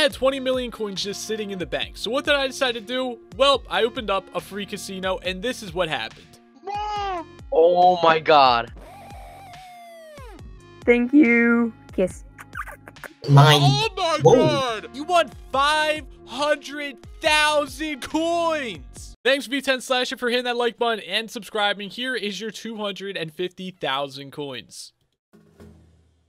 had 20 million coins just sitting in the bank. So what did I decide to do? Well, I opened up a free casino and this is what happened. Oh my god. Thank you. Kiss. Mine. Oh my Whoa. god! You won 500,000 coins! Thanks B10 Slasher for hitting that like button and subscribing. Here is your 250,000 coins.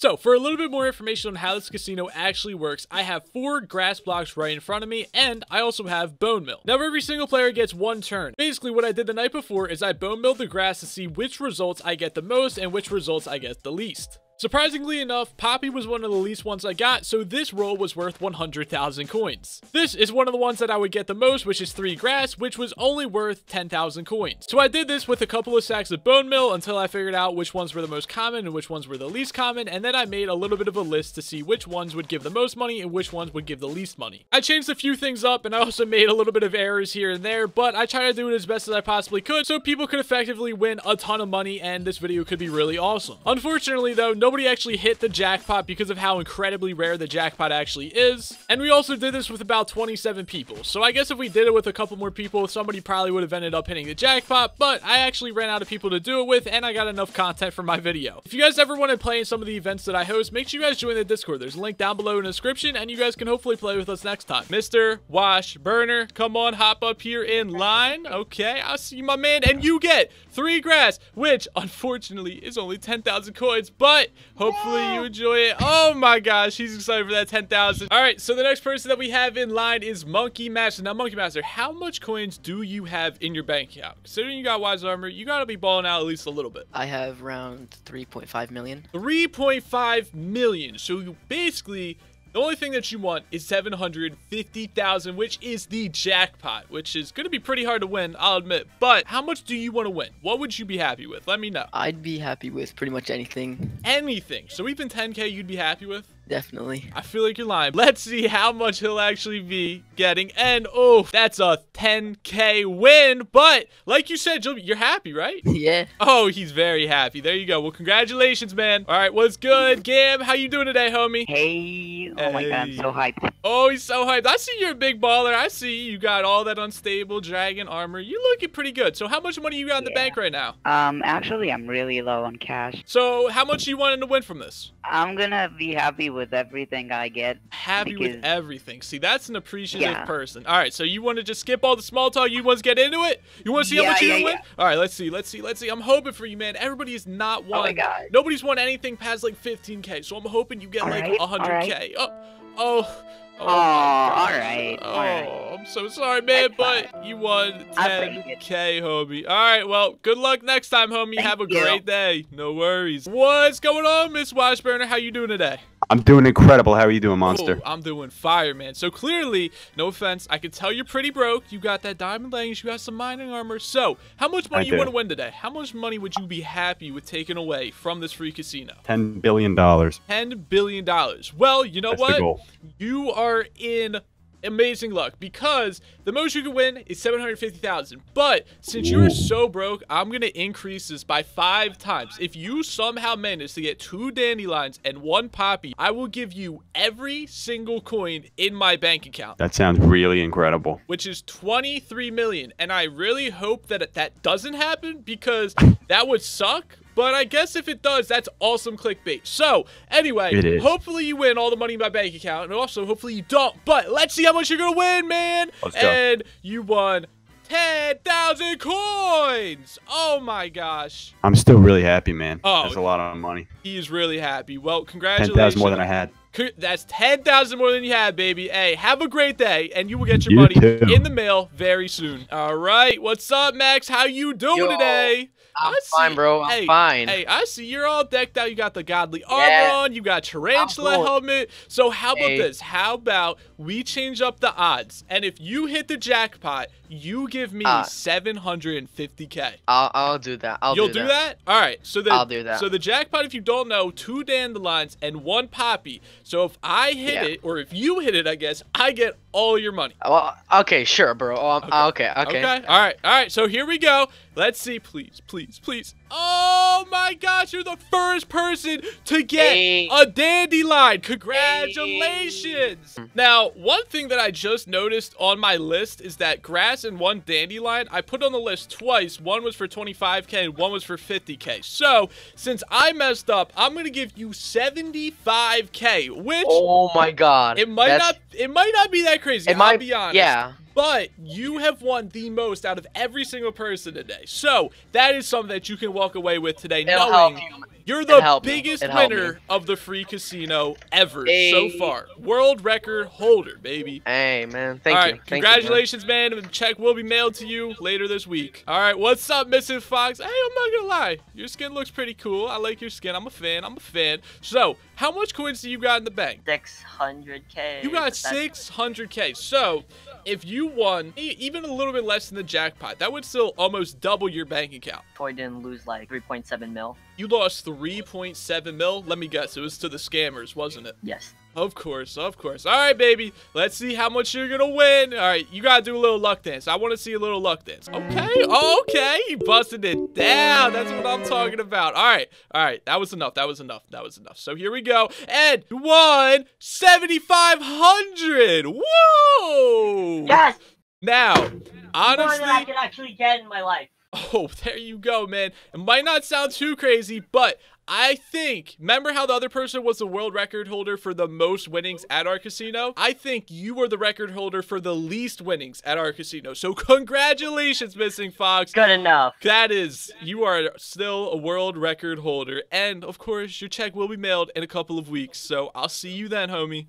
So, for a little bit more information on how this casino actually works, I have four grass blocks right in front of me, and I also have Bone Meal. Now, every single player gets one turn. Basically, what I did the night before is I Bone Mealed the grass to see which results I get the most and which results I get the least. Surprisingly enough, Poppy was one of the least ones I got, so this roll was worth 100,000 coins. This is one of the ones that I would get the most, which is 3 grass, which was only worth 10,000 coins. So I did this with a couple of sacks of bone meal until I figured out which ones were the most common and which ones were the least common, and then I made a little bit of a list to see which ones would give the most money and which ones would give the least money. I changed a few things up, and I also made a little bit of errors here and there, but I tried to do it as best as I possibly could so people could effectively win a ton of money and this video could be really awesome. Unfortunately though, nobody actually hit the jackpot because of how incredibly rare the jackpot actually is. And we also did this with about 27 people. So I guess if we did it with a couple more people, somebody probably would have ended up hitting the jackpot, but I actually ran out of people to do it with and I got enough content for my video. If you guys ever want to play in some of the events that I host, make sure you guys join the Discord. There's a link down below in the description and you guys can hopefully play with us next time. Mr. Wash Burner, come on, hop up here in line. Okay, I'll see my man. And you get three grass, which unfortunately is only 10,000 coins, but hopefully you enjoy it. Oh my gosh, he's excited for that 10,000. All right, so the next person that we have in line is Monkey Master. Now, Monkey Master, how much coins do you have in your bank account? Considering you got Wise Armor, you gotta be balling out at least a little bit. I have around 3.5 million. 3.5 million. So you basically the only thing that you want is 750,000, which is the jackpot, which is going to be pretty hard to win, I'll admit. But how much do you want to win? What would you be happy with? Let me know. I'd be happy with pretty much anything. Anything. So even 10k you'd be happy with? Definitely. I feel like you're lying. Let's see how much he'll actually be getting. And oh, that's a 10k win. But like you said, you're happy, right? yeah. Oh, he's very happy. There you go. Well, congratulations, man. All right, what's good? Gam, how you doing today, homie? Hey, oh my god, I'm so hyped. Oh, he's so hyped. I see you're a big baller. I see you got all that unstable dragon armor. You're looking pretty good. So how much money you got in the bank right now? Um, actually, I'm really low on cash. So how much you wanting to win from this? I'm gonna be happy with everything I get. Happy with everything. See, that's an appreciative Yeah. person. All right, so you want to just skip all the small talk? You want to get into it? You want to see how Yeah, much you yeah, win? yeah. All right, let's see. Let's see. Let's see. I'm hoping for you, man. Everybody is not Oh won. my god. Nobody's won anything past like 15k, so I'm hoping you get All like right, 100k. Oh, oh, oh, my Aw, gosh. alright, Oh, alright. I'm so sorry, man, but you won I 10k, homie. All right, well, good luck next time, homie. Thank Have a you. great day. No worries. What's going on, Miss Washburner? How you doing today? I'm doing incredible. How are you doing, Monster? Oh, I'm doing fire, man. So clearly, no offense, I can tell you're pretty broke. You got that diamond leggings, you got some mining armor. So, how much money I you want to win today? How much money would you be happy with taking away from this free casino? Ten billion dollars. Ten billion dollars. Well, you know That's what? the goal. You are in amazing luck because the most you can win is 750,000. But since you're so broke, I'm going to increase this by five times. If you somehow manage to get two dandelions and one poppy, I will give you every single coin in my bank account. That sounds really incredible. Which is 23 million. And I really hope that that doesn't happen because that would suck. But I guess if it does, that's awesome clickbait. So, anyway, It is. hopefully you win all the money in my bank account. And also, hopefully you don't. But let's see how much you're going to win, man. Let's go. and you won 10,000 coins. Oh my gosh. I'm still really happy, man. Oh. That's a lot of money. He is really happy. Well, congratulations. thousand more than I had. Co- That's 10,000 more than you had, baby. Hey, have a great day, and you will get your You money too. in the mail very soon. All right. What's up, Max? How you doing Yo, today? I'm I see- fine, bro. I'm hey, fine. Hey, I see you're all decked out. You got the godly armor Yeah. on. You got tarantula helmet. So how about Hey. this? How about we change up the odds? And if you hit the jackpot, you give me Uh, 750k. I'll, I'll do that. I'll You'll do, do that. All right. So the I'll do that. So the jackpot, if you don't know, two dandelions and one poppy. So if I hit Yeah. it, or if you hit it, I guess I get all your money. Well, okay, sure, bro. Um, okay, okay. Okay. All right. All right. So here we go. Let's see. Please, please, please. Oh my gosh, you're the first person to get Hey. a dandelion. Congratulations. Now, one thing that I just noticed on my list is that grass and one dandelion, I put on the list twice. One was for 25k and one was for 50k. So, since I messed up, I'm going to give you 75k, which Oh my god. it might That's- not it might not be that crazy. It I'll might be honest. Yeah. But you have won the most out of every single person today. So that is something that you can walk away with today, It'll knowing. You're the biggest winner me. of the free casino ever Hey. so far. World record holder, baby. Hey man, thank All you. right, Thank you, man. congratulations, man. The check will be mailed to you later this week. All right, what's up, Missing Fox? Hey, I'm not gonna lie, your skin looks pretty cool. I like your skin. I'm a fan. I'm a fan. So, how much coins do you got in the bank? 600k. You got 600k. So, if you won even a little bit less than the jackpot, that would still almost double your bank account. Toy didn't lose like 3.7 mil. You lost 3.7 mil. Let me guess, it was to the scammers, wasn't it? Yes. Of course, of course. All right, baby. Let's see how much you're gonna win. All right, you gotta do a little luck dance. I want to see a little luck dance. Okay, okay. You busted it down. That's what I'm talking about. All right, all right. That was enough. That was enough. That was enough. So here we go. And you won 7,500. Whoa! Yes. Now, More than I honestly, could actually get in my life. Oh, there you go, man. It might not sound too crazy, but I think, remember how the other person was the world record holder for the most winnings at our casino? I think you were the record holder for the least winnings at our casino. So congratulations, Missing Fox. Good enough. That is, you are still a world record holder. And of course, your check will be mailed in a couple of weeks. So I'll see you then, homie.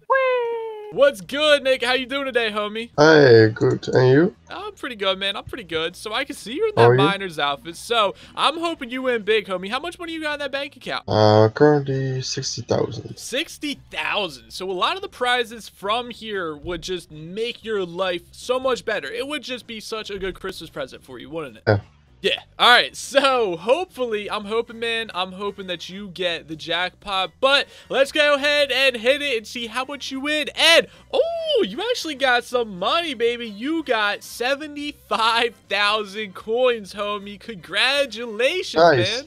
What's good, Nick? How you doing today, homie? Hi, good. And you? I'm pretty good, man. I'm pretty good. So I can see you're in that you? miner's outfit. So I'm hoping you win big, homie. How much money you got in that bank account? Uh, currently 60,000. 60,000. So a lot of the prizes from here would just make your life so much better. It would just be such a good Christmas present for you, wouldn't it? Yeah. Yeah. All right. So hopefully, I'm hoping, man, I'm hoping that you get the jackpot. But let's go ahead and hit it and see how much you win. And oh, you actually got some money, baby. You got 75,000 coins, homie. Congratulations, Nice. man.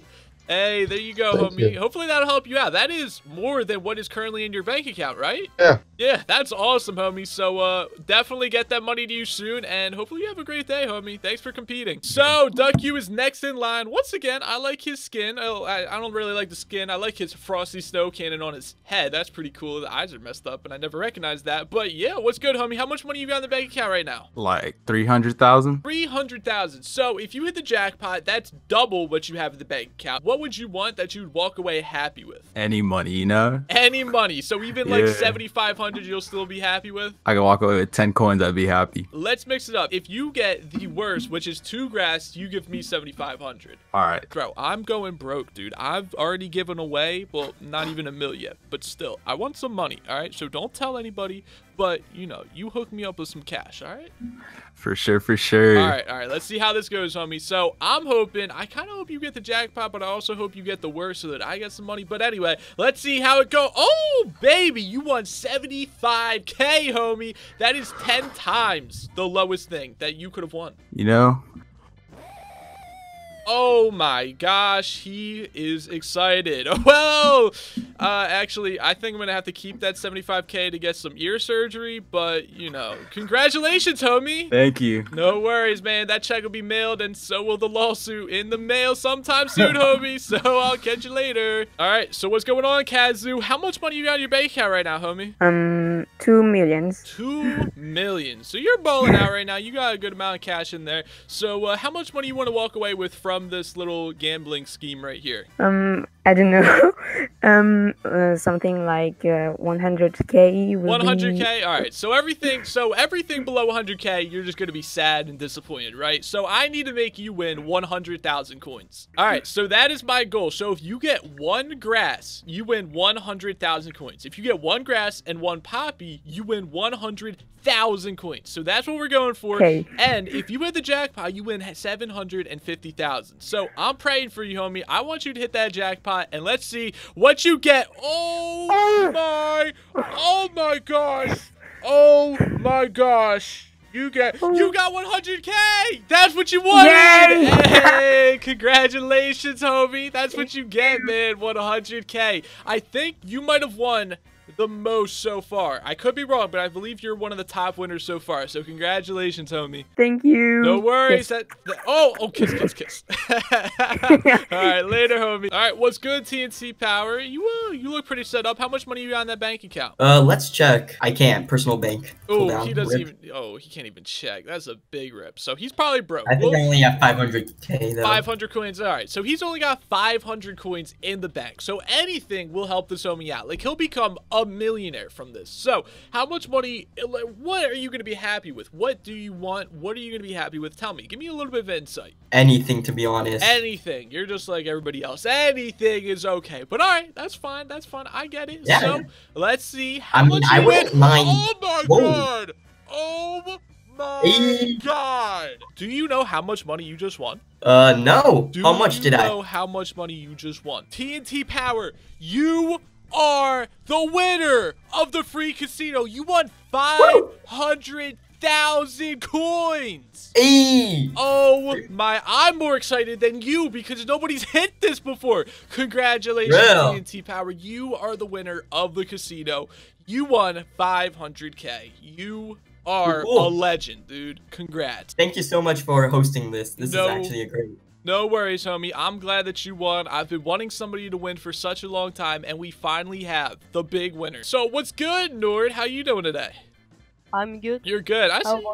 Hey, there you go, Thank homie. you. Hopefully that'll help you out. That is more than what is currently in your bank account, right? Yeah. Yeah, that's awesome, homie. So uh definitely get that money to you soon and hopefully you have a great day, homie. Thanks for competing. So Duck U is next in line. Once again, I like his skin. Oh, I, I don't really like the skin. I like his frosty snow cannon on his head. That's pretty cool. The eyes are messed up and I never recognized that. But yeah, what's good, homie? How much money you got in the bank account right now? Like 300,000? 300,000. So if you hit the jackpot, that's double what you have in the bank account. What would you want that you'd walk away happy with? Any money, you know? Any money. So even like 7,500 you'll still be happy with? I could walk away with 10 coins, I'd be happy. Let's mix it up. If you get the worst, which is two grass, you give me 7,500. Alright. Bro, I'm going broke, dude. I've already given away, well, not even a mil yet, but still, I want some money, all right? So don't tell anybody, but you know, you hook me up with some cash, all right? For sure, for sure. All right, all right. Let's see how this goes, homie. So I'm hoping, I kind of hope you get the jackpot, but I also hope you get the worst so that I get some money. But anyway, let's see how it go. Oh, baby, you won 75k, homie. That is 10 times the lowest thing that you could have won. You know? Oh my gosh, he is excited. Well, uh, actually, I think I'm gonna have to keep that 75k to get some ear surgery, but you know, congratulations, homie. Thank you. No worries, man. That check will be mailed, and so will the lawsuit in the mail sometime soon, homie. So I'll catch you later. All right. So what's going on, Kazu? How much money you got in your bank account right now, homie? Um, two millions. Two million. So you're balling out right now. You got a good amount of cash in there. So uh, how much money you want to walk away with from this little gambling scheme right here? Um, I don't know. um, uh, something like uh, 100k. 100k. All right. So everything, so everything below 100k, you're just gonna be sad and disappointed, right? So I need to make you win 100,000 coins. All right. So that is my goal. So if you get one grass, you win 100,000 coins. If you get one grass and one poppy, you win 100,000 coins. So that's what we're going for. Okay. And if you hit the jackpot, you win 750,000. So I'm praying for you, homie. I want you to hit that jackpot and let's see what you get. Oh, oh my, oh my gosh. Oh my gosh. You got oh. you got 100k. That's what you wanted. Yay! Hey, congratulations, homie. That's what you get, man. 100k. I think you might have won the most so far. I could be wrong, but I believe you're one of the top winners so far. So congratulations, homie. Thank you. No worries. Yes. That, that- oh, oh, kiss, kiss, kiss. All right, later, homie. All right, what's good, TNT Power? You uh, you look pretty set up. How much money you got in that bank account? Uh, let's check. I can't. Personal bank. Oh, he doesn't Rip. even. Oh, he can't even check. That's a big rip. So he's probably broke. I think Well, I only have 500k though. 500 coins. All right, so he's only got 500 coins in the bank. So anything will help this homie out. Like he'll become a millionaire from this. So how much money? What are you gonna be happy with? What do you want? What are you gonna be happy with? Tell me. Give me a little bit of insight. Anything, to be honest. Anything. You're just like everybody else. Anything is okay. But all right, that's fine. That's fine. I get it. Yeah. So let's see how I mean, much I you win. mind- Oh my Whoa. god. Oh my Hey. god. Do you know how much money you just won? uh, no. Do How much did I? know how much money you just won? TNT Power, you are the winner of the free casino. You won 500,000 coins. Hey! Oh my, I'm more excited than you because nobody's hit this before. Congratulations, Real. TNT Power. You are the winner of the casino. You won 500k. You are Cool. a legend, dude. Congrats. Thank you so much for hosting this. This No. is actually a great. No worries, homie. I'm glad that you won. I've been wanting somebody to win for such a long time, and we finally have the big winner. So what's good, Nord? How you doing today? I'm good. You're good. I see.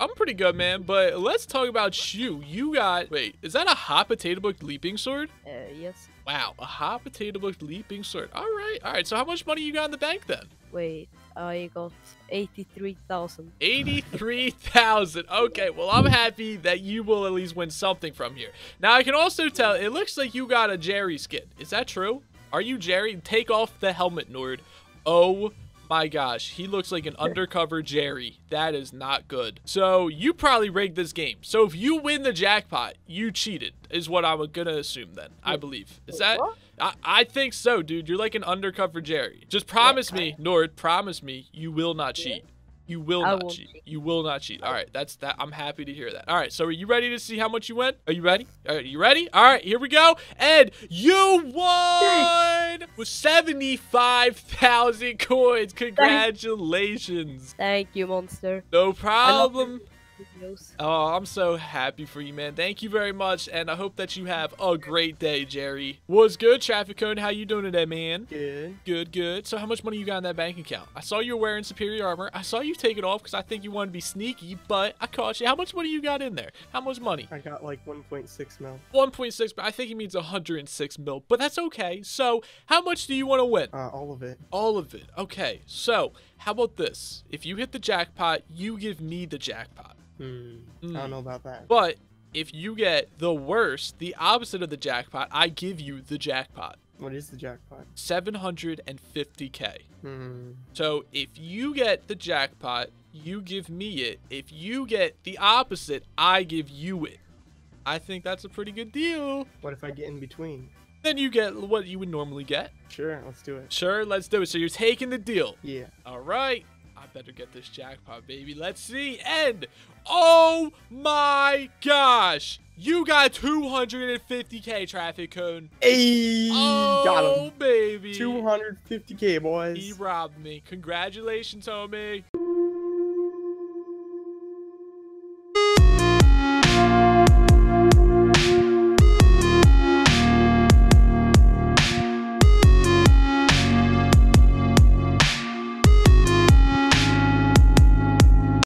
I'm pretty good, man. But let's talk about you. You got wait, is that a hot potato book leaping sword? uh, yes. Wow, a hot potato book leaping sword. All right, all right. So how much money you got in the bank then? Wait, I got eighty-three thousand. 83,000. Okay, well, I'm happy that you will at least win something from here. Now, I can also tell it looks like you got a Jerry skin. Is that true? Are you Jerry? Take off the helmet, Nord. Oh my gosh, he looks like an undercover Jerry. That is not good. So, you probably rigged this game. So, if you win the jackpot, you cheated, is what I'm gonna assume then. I believe. Is that? I, I think so, dude. You're like an undercover Jerry. Just promise me, Nord, promise me you will not cheat. You will I not won't cheat. cheat. You will not cheat. All right, that's that. I'm happy to hear that. All right, so are you ready to see how much you win? Are you ready? Are you ready? All right, here we go. And you won with 75,000 coins. Congratulations. Thank you, monster. No problem. Videos. Oh, I'm so happy for you, man. Thank you very much, and I hope that you have a great day, Jerry. What's good, Traffic Cone? How you doing today, man? Good. Good, good. So how much money you got in that bank account? I saw you were wearing superior armor. I saw you take it off because I think you want to be sneaky, but I caught you. How much money you got in there? How much money? I got like 1.6 mil. 1.6, but I think he means 106 mil, but that's okay. So how much do you want to win? Uh, all of it. All of it. Okay, so how about this? If you hit the jackpot, you give me the jackpot. Hmm. I don't know about that. But if you get the worst, the opposite of the jackpot, I give you the jackpot. What is the jackpot? 750k. Hmm. So if you get the jackpot, you give me it. If you get the opposite, I give you it. I think that's a pretty good deal. What if I get in between? Then you get what you would normally get. Sure, let's do it. Sure, let's do it. So you're taking the deal. Yeah. All right. Better get this jackpot, baby. Let's see. And oh my gosh, you got 250k traffic cone. Hey, Oh, got him. baby. 250k, boys. He robbed me. Congratulations, homie.